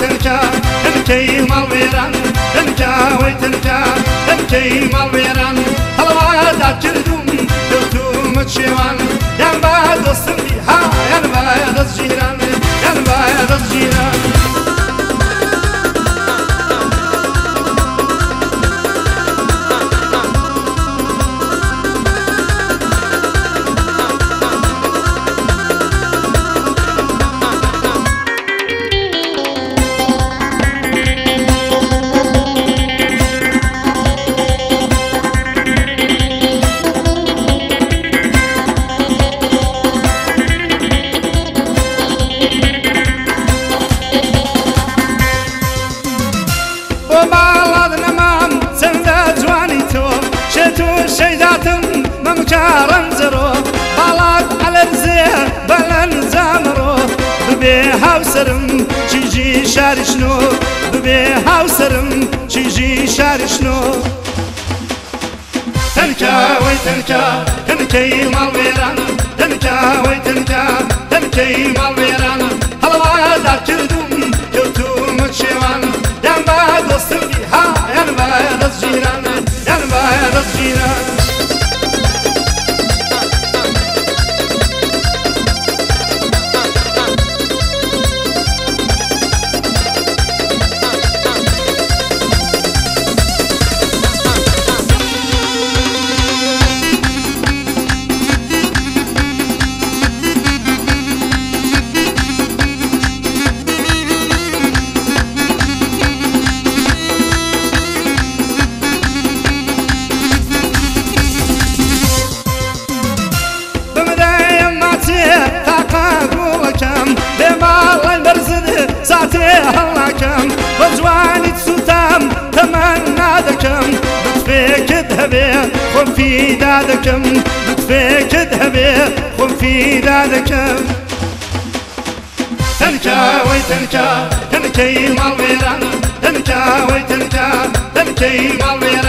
ويتنكا امكي مالويران امكا ويتنكا امكي مالويران هلا وعدك چیژی شارشنۆ ببێ هاوسرم چیژی شارشنۆ تەنکەوەی تەنکە تەنکەی ماڵێرانە تەنکەوەی تەنکە تەنکەی ماڵێرانە هەڵەواداکردوم کەوتومە شێوانە ذهبي خم في دادكم لطفك ذهبي خم في دادكم تنكا وي تنكا تنكي مالويران تنكا وي تنكا تنكي مالويران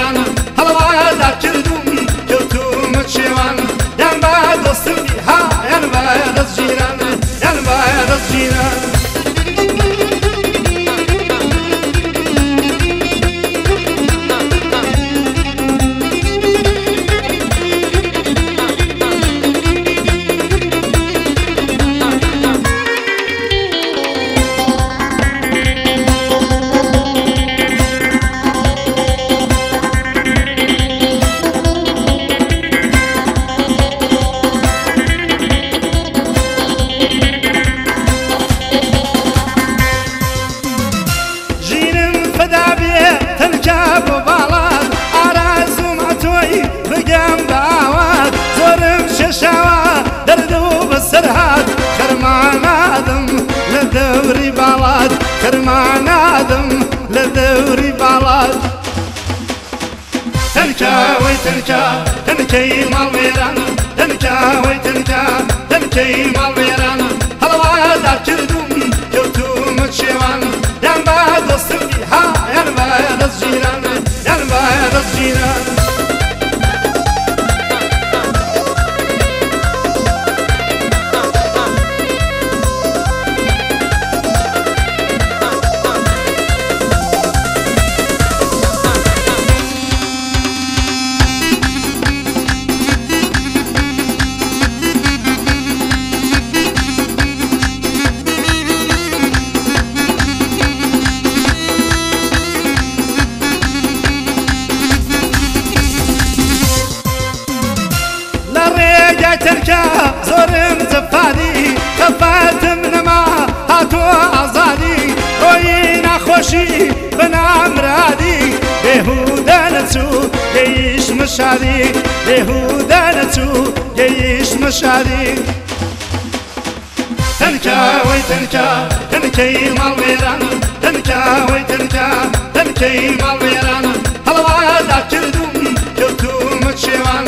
تەنکاوەی تەنکا تەنکەی ماڵوێران تەنکاوەی تەنکا تەنکەی ماڵوێران هەڵوادا تەرکە زۆرم جەفادی کەفاتم نەما هاتووە ئازادی ڕۆیی ناخۆشی بەنامرادی بێهودە نەچوو گەیش مشادی بێهودە نەچوو گەیش مشادی تەنکاوەی تەنکا تەنکەی ماڵوێران تەنکاوەی تەنکا تەنکەی ماڵوێران هەڵوادا کردوم کەوتومە شێوان